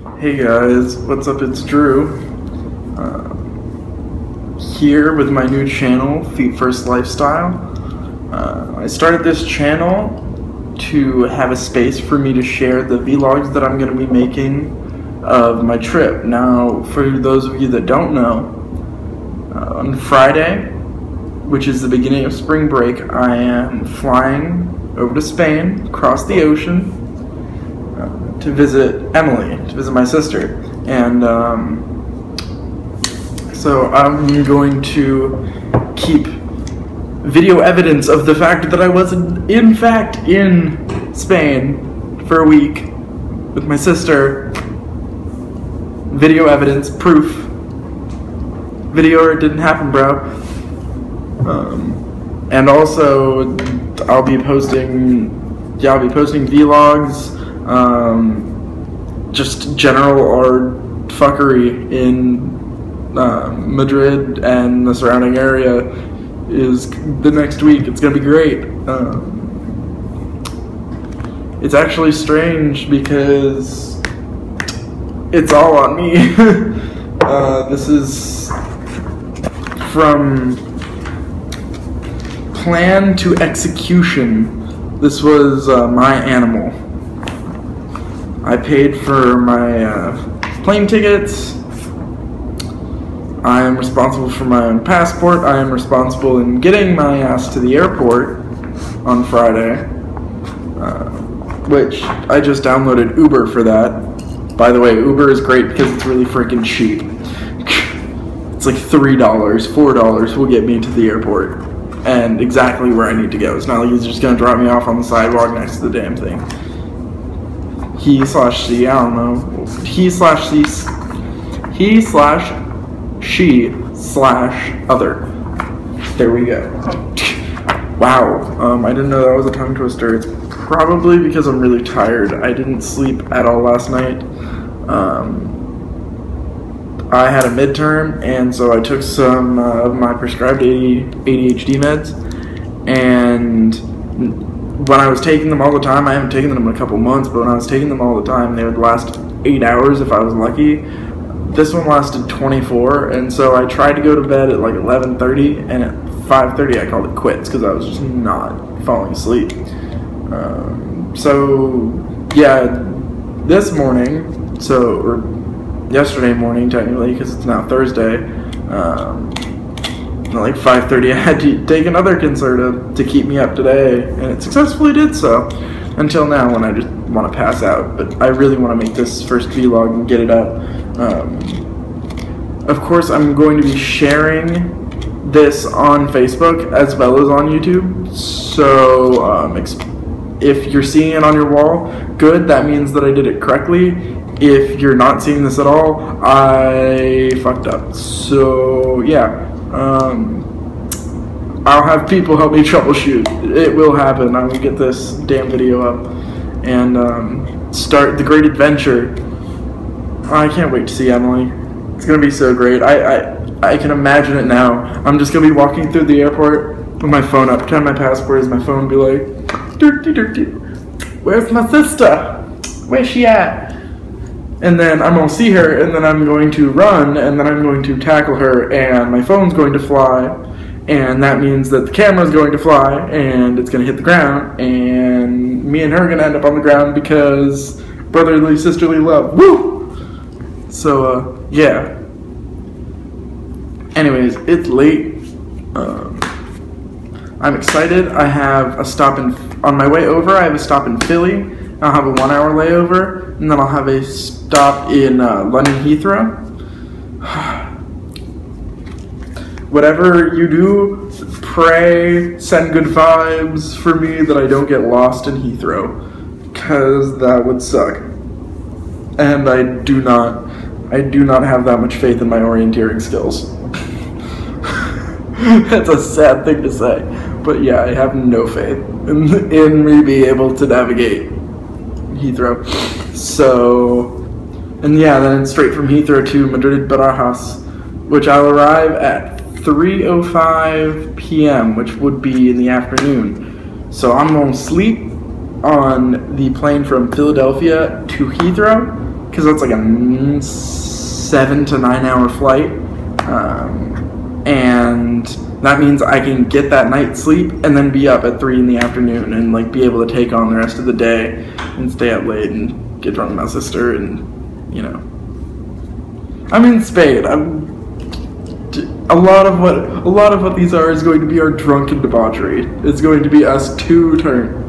Hey guys, what's up? It's Drew. Uh, here with my new channel, Feet First Lifestyle. Uh, I started this channel to have a space for me to share the vlogs that I'm going to be making of my trip. Now, for those of you that don't know, uh, on Friday, which is the beginning of spring break, I am flying over to Spain, across the ocean, to visit Emily, to visit my sister. And um, so I'm going to keep video evidence of the fact that I was in fact in Spain for a week with my sister. Video evidence, proof. Video or it didn't happen, bro. Um, and also, I'll be posting, yeah, I'll be posting vlogs um, just general art fuckery in uh, Madrid and the surrounding area is the next week. It's gonna be great. Um, it's actually strange because it's all on me. uh, this is from plan to execution. This was uh, my animal. I paid for my uh, plane tickets. I am responsible for my own passport. I am responsible in getting my ass to the airport on Friday, uh, which I just downloaded Uber for that. By the way, Uber is great because it's really freaking cheap. it's like $3, $4 will get me to the airport and exactly where I need to go. It's not like he's just going to drop me off on the sidewalk next to the damn thing he slash she, I don't know, he slash she, he slash she slash other. There we go. Wow, um, I didn't know that was a tongue twister. It's probably because I'm really tired. I didn't sleep at all last night. Um, I had a midterm, and so I took some uh, of my prescribed ADHD meds, and when I was taking them all the time, I haven't taken them in a couple months, but when I was taking them all the time, they would last eight hours if I was lucky. This one lasted 24, and so I tried to go to bed at like 11:30, and at 5:30 I called it quits because I was just not falling asleep. Um, so yeah, this morning, so or yesterday morning technically, because it's now Thursday. Um, at like 5.30 I had to take another Concerta to keep me up today, and it successfully did so. Until now, when I just want to pass out. But I really want to make this first vlog and get it up. Um, of course, I'm going to be sharing this on Facebook as well as on YouTube. So um, if you're seeing it on your wall, good. That means that I did it correctly. If you're not seeing this at all, I fucked up. So yeah. Um, I'll have people help me troubleshoot. It will happen. I'm gonna get this damn video up and um, start the great adventure. I can't wait to see Emily. It's gonna be so great. I, I I can imagine it now. I'm just gonna be walking through the airport with my phone up, pretend my passport is my phone, be like, dirty, dirty. Where's my sister? Where's she at? And then I'm gonna see her, and then I'm going to run, and then I'm going to tackle her, and my phone's going to fly, and that means that the camera's going to fly, and it's gonna hit the ground, and me and her are gonna end up on the ground because brotherly, sisterly love. Woo! So, uh, yeah. Anyways, it's late. Um, I'm excited. I have a stop in on my way over. I have a stop in Philly. I'll have a one-hour layover, and then I'll have a stop in uh, London Heathrow. Whatever you do, pray, send good vibes for me that I don't get lost in Heathrow, because that would suck. And I do not, I do not have that much faith in my orienteering skills. That's a sad thing to say, but yeah, I have no faith in, in me being able to navigate Heathrow. So and yeah, then straight from Heathrow to Madrid Barajas, which I'll arrive at 3:05 p.m., which would be in the afternoon. So I'm gonna sleep on the plane from Philadelphia to Heathrow, because that's like a seven to nine hour flight. Um, and that means I can get that night's sleep and then be up at three in the afternoon and like be able to take on the rest of the day and stay up late and get drunk with my sister and you know. I'm in Spain. I'm a lot of what a lot of what these are is going to be our drunken debauchery. It's going to be us two turn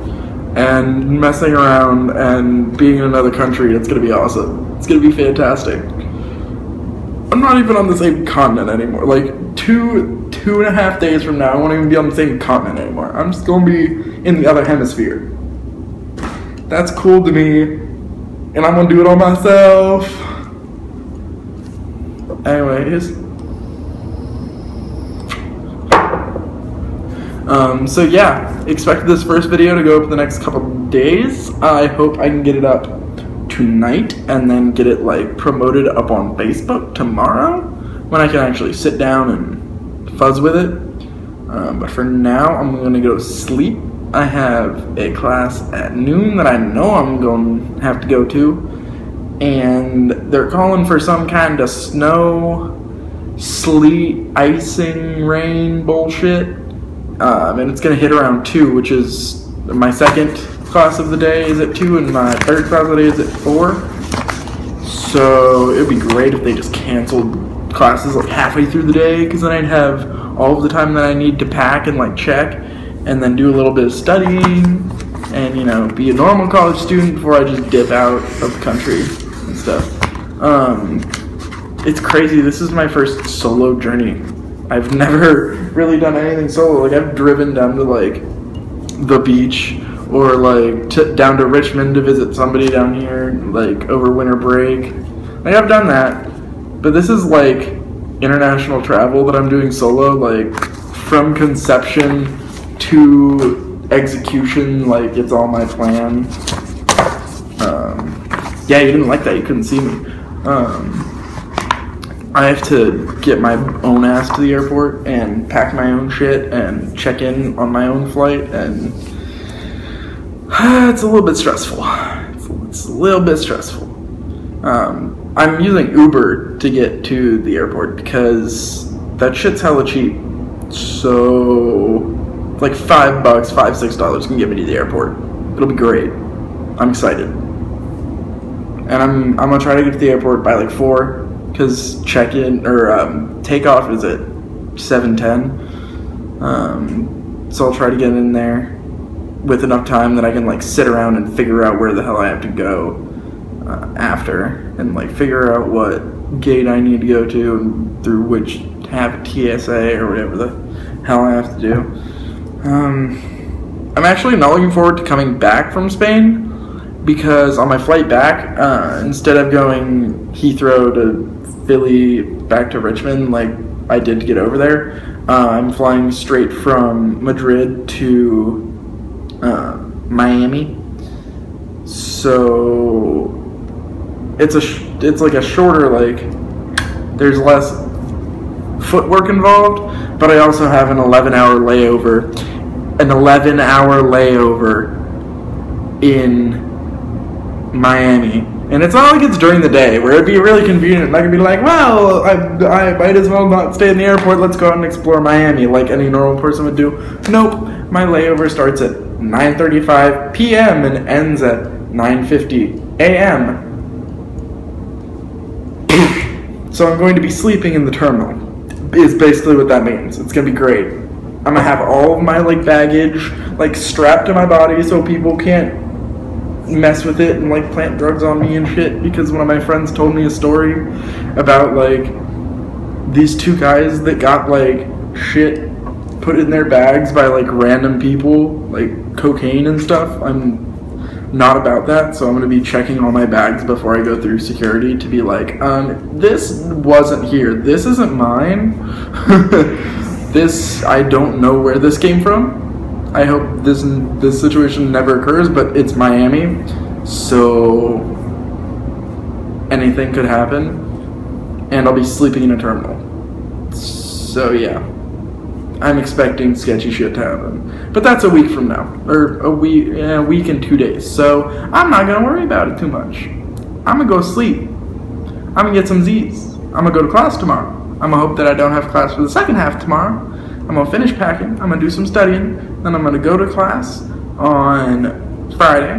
and messing around and being in another country. It's going to be awesome. It's going to be fantastic. I'm not even on the same continent anymore. Like two two and a half days from now, I won't even be on the same continent anymore. I'm just gonna be in the other hemisphere. That's cool to me, and I'm gonna do it all myself. Anyways. Um, so yeah, expect this first video to go up the next couple days. I hope I can get it up tonight and then get it like promoted up on Facebook tomorrow when I can actually sit down and fuzz with it. Um, but for now, I'm going to go sleep. I have a class at noon that I know I'm going to have to go to, and they're calling for some kind of snow, sleet, icing, rain bullshit. Um, and it's going to hit around 2, which is my second class of the day is at 2 and my third class of the day is at 4. So it would be great if they just canceled classes like halfway through the day because then I'd have all of the time that I need to pack and like check and then do a little bit of studying and you know be a normal college student before I just dip out of the country and stuff. Um, it's crazy. This is my first solo journey. I've never really done anything solo. Like I've driven down to like the beach or like down to Richmond to visit somebody down here, like over winter break. Like I've done that, but this is like international travel that I'm doing solo, like from conception to execution. Like it's all my plan. Um, yeah, you didn't like that. You couldn't see me. Um, I have to get my own ass to the airport and pack my own shit and check in on my own flight and it's a little bit stressful. It's, a little bit stressful. Um, I'm using Uber to get to the airport because that shit's hella cheap. So, like five bucks, five, six dollars can get me to the airport. It'll be great. I'm excited. And I'm, I'm gonna try to get to the airport by like four because check in or um, takeoff is at 7:10. Um, so I'll try to get in there with enough time that I can like sit around and figure out where the hell I have to go uh, after, and like figure out what gate I need to go to and through which have TSA or whatever the hell I have to do. Um, I'm actually not looking forward to coming back from Spain because on my flight back, uh, instead of going Heathrow to Philly back to Richmond, like I did to get over there, uh, I'm flying straight from Madrid to uh, Miami. So it's a sh- it's like a shorter like there's less footwork involved, but I also have an 11 hour layover, an 11 hour layover in Miami. And it's not like it's during the day where it'd be really convenient. I could be like, well, I, I might as well not stay in the airport. Let's go out and explore Miami like any normal person would do. Nope. My layover starts at 9:35 p.m. and ends at 9:50 a.m. so I'm going to be sleeping in the terminal. Is basically what that means. It's gonna be great. I'm gonna have all of my like baggage like strapped to my body so people can't mess with it and like plant drugs on me and shit because one of my friends told me a story about like these two guys that got like shit put in their bags by like random people, like cocaine and stuff. I'm not about that, so I'm gonna be checking all my bags before I go through security to be like, um, this wasn't here. This isn't mine. this I don't know where this came from. I hope this this situation never occurs, but it's Miami, so anything could happen, and I'll be sleeping in a terminal. So yeah. I'm expecting sketchy shit to happen. But that's a week from now, or a week, yeah, a week and two days. So I'm not gonna worry about it too much. I'm gonna go sleep. I'm gonna get some Z's. I'm gonna go to class tomorrow. I'm gonna hope that I don't have class for the second half tomorrow. I'm gonna finish packing. I'm gonna do some studying. Then I'm gonna go to class on Friday.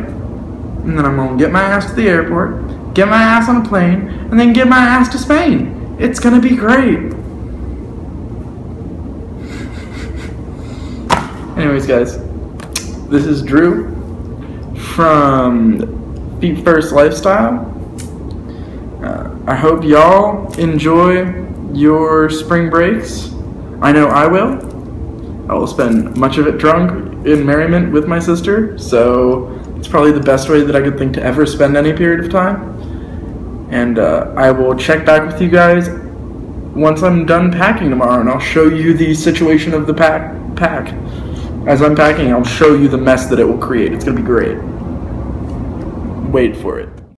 And then I'm gonna get my ass to the airport, get my ass on a plane, and then get my ass to Spain. It's gonna be great. Anyways, guys, this is Drew from Feet First Lifestyle. Uh, I hope y'all enjoy your spring breaks. I know I will. I will spend much of it drunk in merriment with my sister, so it's probably the best way that I could think to ever spend any period of time. And uh, I will check back with you guys once I'm done packing tomorrow, and I'll show you the situation of the pack. Pack. As I'm packing, I'll show you the mess that it will create. It's gonna be great. Wait for it.